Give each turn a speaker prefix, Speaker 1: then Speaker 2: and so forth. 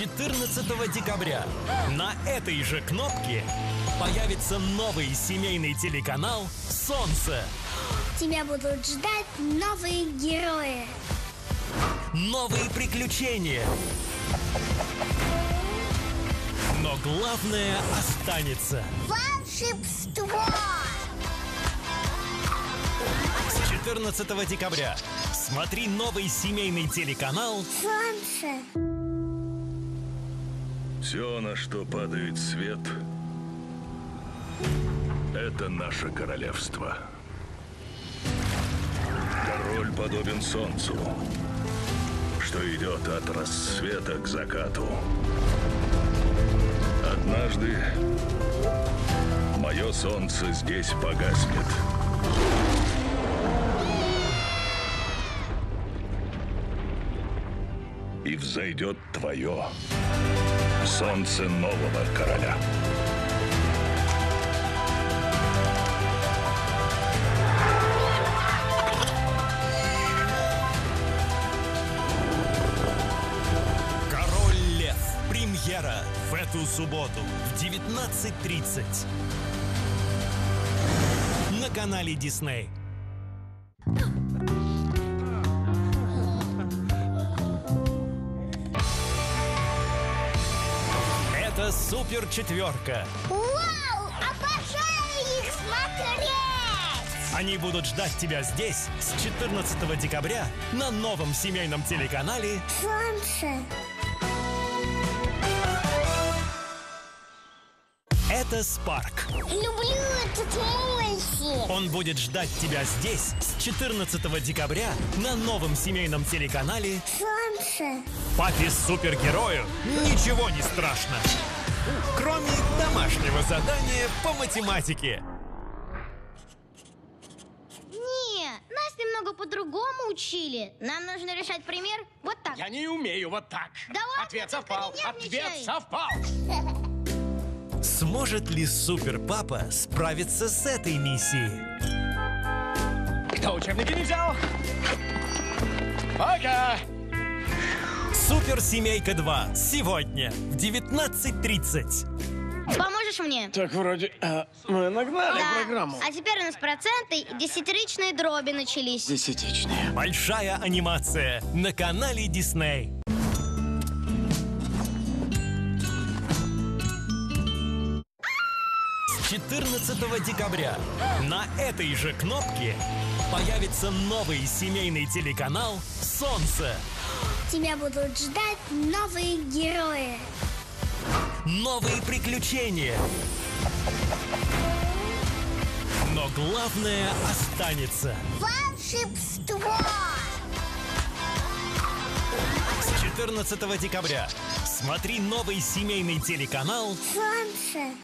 Speaker 1: 14 декабря на этой же кнопке появится новый семейный телеканал «Солнце».
Speaker 2: Тебя будут ждать новые герои.
Speaker 1: Новые приключения. Но главное останется.
Speaker 2: Волшебство!
Speaker 1: С 14 декабря смотри новый семейный телеканал
Speaker 2: Солнце!
Speaker 3: Все, на что падает свет, это наше королевство. Король подобен солнцу, что идет от рассвета к закату. Однажды мое солнце здесь погаснет. И взойдет твое солнце нового короля.
Speaker 1: «Король Лев». Премьера в эту субботу в 19.30 на канале Дисней. Это супер четверка.
Speaker 2: Вау! Обожаю их смотреть!
Speaker 1: Они будут ждать тебя здесь с 14 декабря на новом семейном телеканале
Speaker 2: Солнце!
Speaker 1: «Это Спарк».
Speaker 2: Люблю этот мультик!
Speaker 1: Он будет ждать тебя здесь с 14 декабря на новом семейном телеканале
Speaker 2: Солнце!
Speaker 1: Папе супергерою ничего не страшно. Кроме домашнего задания по математике.
Speaker 4: Не, нас немного по-другому учили. Нам нужно решать пример вот так.
Speaker 5: Я не умею вот так.
Speaker 4: Да ладно,
Speaker 5: Ответ совпал. Ответ совпал.
Speaker 1: Сможет ли супер папа справиться с этой миссией?
Speaker 5: Кто учебники не взял? Пока.
Speaker 1: Суперсемейка 2 сегодня в 19.30.
Speaker 4: Поможешь мне?
Speaker 5: Так, вроде э, мы нагнали
Speaker 4: Да.
Speaker 5: программу.
Speaker 4: А теперь у нас проценты и десятиричные дроби начались.
Speaker 5: Десятичные.
Speaker 1: Большая анимация на канале Дисней. С 14 декабря на этой же кнопке появится новый семейный телеканал «Солнце».
Speaker 2: Тебя будут ждать новые герои.
Speaker 1: Новые приключения. Но главное останется.
Speaker 2: Волшебство!
Speaker 1: С 14 декабря смотри новый семейный телеканал
Speaker 2: Солнце!